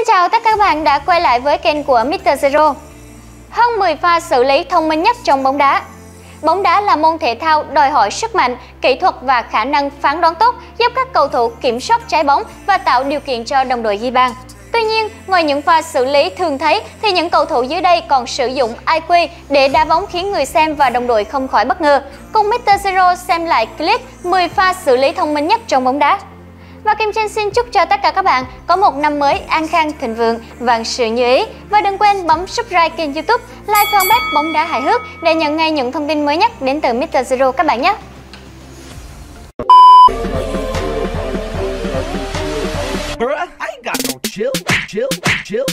Xin chào tất cả các bạn đã quay lại với kênh của Mr. Zero. Hơn 10 pha xử lý thông minh nhất trong bóng đá. Bóng đá là môn thể thao đòi hỏi sức mạnh, kỹ thuật và khả năng phán đoán tốt, giúp các cầu thủ kiểm soát trái bóng và tạo điều kiện cho đồng đội ghi bàn. Tuy nhiên, ngoài những pha xử lý thường thấy thì những cầu thủ dưới đây còn sử dụng IQ để đá bóng khiến người xem và đồng đội không khỏi bất ngờ. Cùng Mr. Zero xem lại clip 10 pha xử lý thông minh nhất trong bóng đá. Và Kim Chen xin chúc cho tất cả các bạn có một năm mới an khang thịnh vượng, vạn sự như ý. Và đừng quên bấm subscribe kênh youtube, like fanpage bóng đá hài hước để nhận ngay những thông tin mới nhất đến từ Mr. Zero các bạn nhé. Bruh, I ain't got no chill, chill, chill.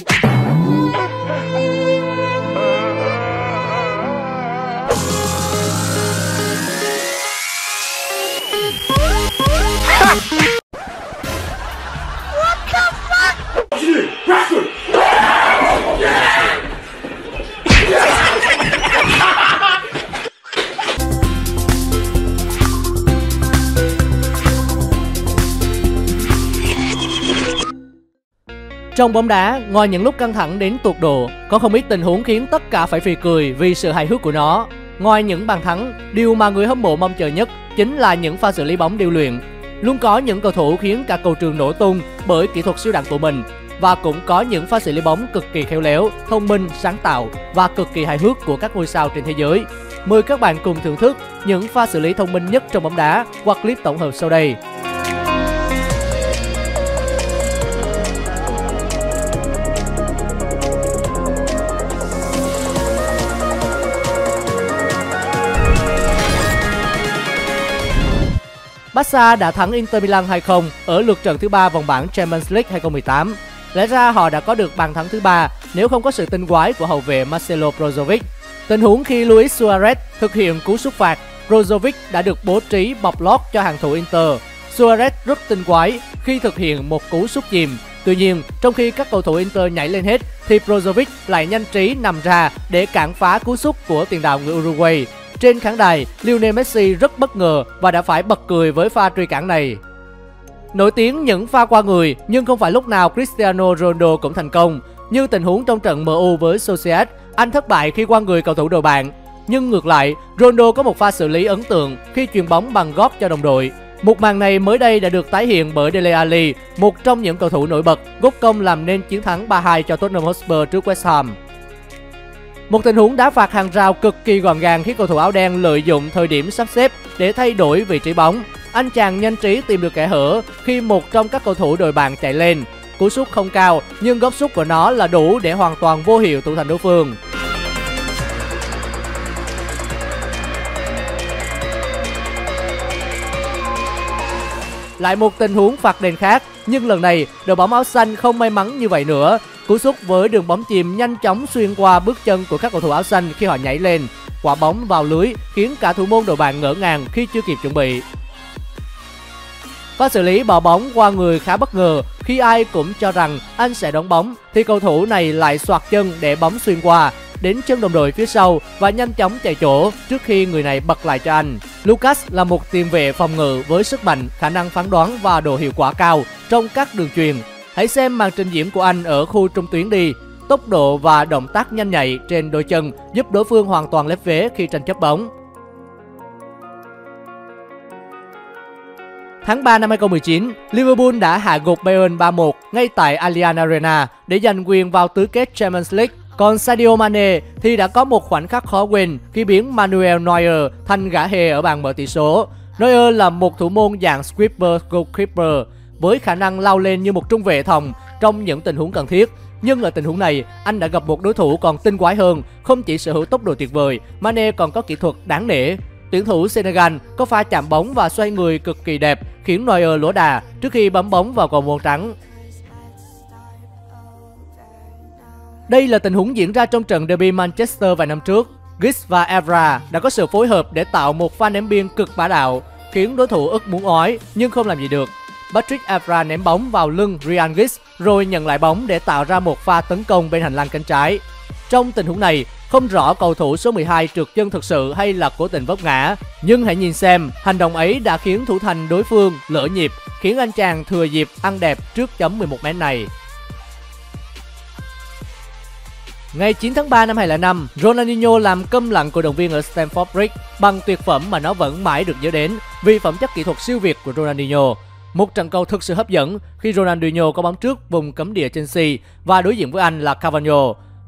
Trong bóng đá, ngoài những lúc căng thẳng đến tột độ, có không ít tình huống khiến tất cả phải phì cười vì sự hài hước của nó. Ngoài những bàn thắng, điều mà người hâm mộ mong chờ nhất chính là những pha xử lý bóng điêu luyện. Luôn có những cầu thủ khiến cả cầu trường nổ tung bởi kỹ thuật siêu đẳng của mình và cũng có những pha xử lý bóng cực kỳ khéo léo, thông minh, sáng tạo và cực kỳ hài hước của các ngôi sao trên thế giới. Mời các bạn cùng thưởng thức những pha xử lý thông minh nhất trong bóng đá qua clip tổng hợp sau đây. Barca đã thắng Inter Milan 2-0 ở lượt trận thứ ba vòng bảng Champions League 2018. Lẽ ra họ đã có được bàn thắng thứ ba nếu không có sự tinh quái của hậu vệ Marcelo Brozovic. Tình huống khi Luis Suarez thực hiện cú sút phạt, Brozovic đã được bố trí bọc lót cho hàng thủ Inter. Suarez rất tinh quái khi thực hiện một cú sút chìm. Tuy nhiên, trong khi các cầu thủ Inter nhảy lên hết, thì Brozovic lại nhanh trí nằm ra để cản phá cú sút của tiền đạo người Uruguay. Trên khán đài, Lionel Messi rất bất ngờ và đã phải bật cười với pha truy cản này. Nổi tiếng những pha qua người nhưng không phải lúc nào Cristiano Ronaldo cũng thành công. Như tình huống trong trận MU với Sociedad, anh thất bại khi qua người cầu thủ đội bạn. Nhưng ngược lại, Ronaldo có một pha xử lý ấn tượng khi chuyền bóng bằng gót cho đồng đội. Một màn này mới đây đã được tái hiện bởi Dele Alli, một trong những cầu thủ nổi bật, góp công làm nên chiến thắng 3-2 cho Tottenham Hotspur trước West Ham. Một tình huống đá phạt hàng rào cực kỳ gọn gàng khi cầu thủ áo đen lợi dụng thời điểm sắp xếp để thay đổi vị trí bóng. Anh chàng nhanh trí tìm được kẻ hở khi một trong các cầu thủ đội bạn chạy lên. Cú sút không cao nhưng góc sút của nó là đủ để hoàn toàn vô hiệu thủ thành đối phương. Lại một tình huống phạt đền khác, nhưng lần này đội bóng áo xanh không may mắn như vậy nữa. Cú sút với đường bóng chìm nhanh chóng xuyên qua bước chân của các cầu thủ áo xanh khi họ nhảy lên. Quả bóng vào lưới khiến cả thủ môn đội bạn ngỡ ngàng khi chưa kịp chuẩn bị. Pha xử lý bỏ bóng qua người khá bất ngờ khi ai cũng cho rằng anh sẽ đón bóng thì cầu thủ này lại xoạc chân để bóng xuyên qua đến chân đồng đội phía sau và nhanh chóng chạy chỗ trước khi người này bật lại cho anh. Lucas là một tiền vệ phòng ngự với sức mạnh, khả năng phán đoán và độ hiệu quả cao trong các đường truyền. Hãy xem màn trình diễn của anh ở khu trung tuyến đi. Tốc độ và động tác nhanh nhạy trên đôi chân giúp đối phương hoàn toàn lép vế khi tranh chấp bóng. Tháng 3 năm 2019, Liverpool đã hạ gục Bayern 3-1 ngay tại Allianz Arena để giành quyền vào tứ kết Champions League. Còn Sadio Mane thì đã có một khoảnh khắc khó quên khi biến Manuel Neuer thành gã hề ở bàn mở tỷ số. Neuer là một thủ môn dạng sweeper goalkeeper với khả năng lao lên như một trung vệ thòng trong những tình huống cần thiết. Nhưng ở tình huống này, anh đã gặp một đối thủ còn tinh quái hơn, không chỉ sở hữu tốc độ tuyệt vời, Mane còn có kỹ thuật đáng nể. Tuyển thủ Senegal có pha chạm bóng và xoay người cực kỳ đẹp, khiến Neuer lỗ đà trước khi bấm bóng vào cầu môn trắng. Đây là tình huống diễn ra trong trận derby Manchester vài năm trước. Giggs và Evra đã có sự phối hợp để tạo một pha ném biên cực bá đạo, khiến đối thủ ức muốn ói nhưng không làm gì được. Patrick Evra ném bóng vào lưng Ryan Giggs rồi nhận lại bóng để tạo ra một pha tấn công bên hành lang cánh trái. Trong tình huống này, không rõ cầu thủ số 12 trượt chân thực sự hay là cố tình vấp ngã. Nhưng hãy nhìn xem, hành động ấy đã khiến thủ thành đối phương lỡ nhịp, khiến anh chàng thừa dịp ăn đẹp trước chấm 11m này. Ngày 9 tháng 3 năm 2005, Ronaldinho làm câm lặng cổ động viên ở Stamford Bridge bằng tuyệt phẩm mà nó vẫn mãi được nhớ đến vì phẩm chất kỹ thuật siêu việt của Ronaldinho. Một trận cầu thực sự hấp dẫn khi Ronaldinho có bóng trước vùng cấm địa Chelsea và đối diện với anh là Cavani.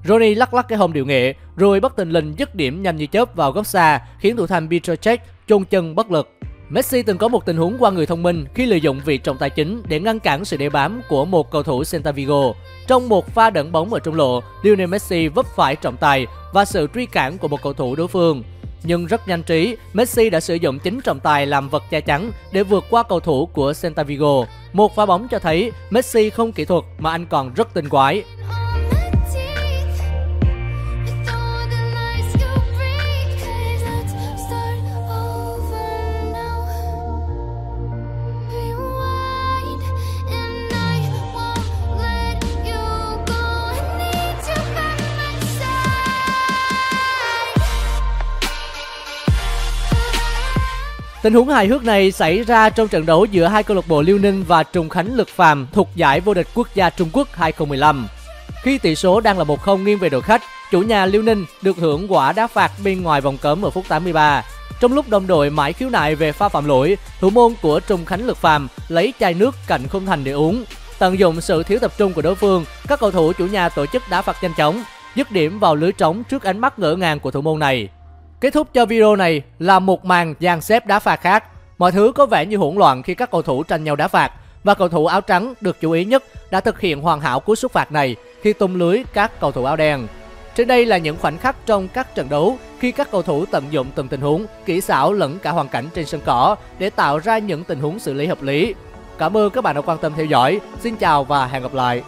Rooney lắc lắc cái hông điệu nghệ rồi bất tình lình dứt điểm nhanh như chớp vào góc xa khiến thủ thành Petr Cech chôn chân bất lực. Messi từng có một tình huống qua người thông minh khi lợi dụng vị trọng tài chính để ngăn cản sự đế bám của một cầu thủ Celta Vigo. Trong một pha đẩn bóng ở trung lộ, Lionel Messi vấp phải trọng tài và sự truy cản của một cầu thủ đối phương. Nhưng rất nhanh trí, Messi đã sử dụng chính trọng tài làm vật che chắn để vượt qua cầu thủ của Celta Vigo. Một pha bóng cho thấy Messi không kỹ thuật mà anh còn rất tinh quái. Tình huống hài hước này xảy ra trong trận đấu giữa hai câu lạc bộ Liêu Ninh và Trùng Khánh Lực Phàm thuộc giải vô địch quốc gia Trung Quốc 2015. Khi tỷ số đang là 1-0 nghiêng về đội khách, chủ nhà Liêu Ninh được hưởng quả đá phạt bên ngoài vòng cấm ở phút 83. Trong lúc đồng đội mãi khiếu nại về pha phạm lỗi, thủ môn của Trùng Khánh Lực Phàm lấy chai nước cạnh khung thành để uống. Tận dụng sự thiếu tập trung của đối phương, các cầu thủ chủ nhà tổ chức đá phạt nhanh chóng, dứt điểm vào lưới trống trước ánh mắt ngỡ ngàng của thủ môn này. Kết thúc cho video này là một màn dàn xếp đá phạt khác. Mọi thứ có vẻ như hỗn loạn khi các cầu thủ tranh nhau đá phạt và cầu thủ áo trắng được chú ý nhất đã thực hiện hoàn hảo cú sút phạt này khi tung lưới các cầu thủ áo đen. Trên đây là những khoảnh khắc trong các trận đấu khi các cầu thủ tận dụng từng tình huống, kỹ xảo lẫn cả hoàn cảnh trên sân cỏ để tạo ra những tình huống xử lý hợp lý. Cảm ơn các bạn đã quan tâm theo dõi. Xin chào và hẹn gặp lại.